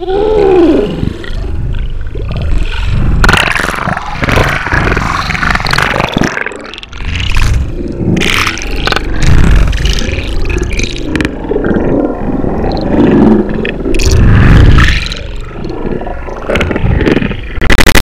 Oh!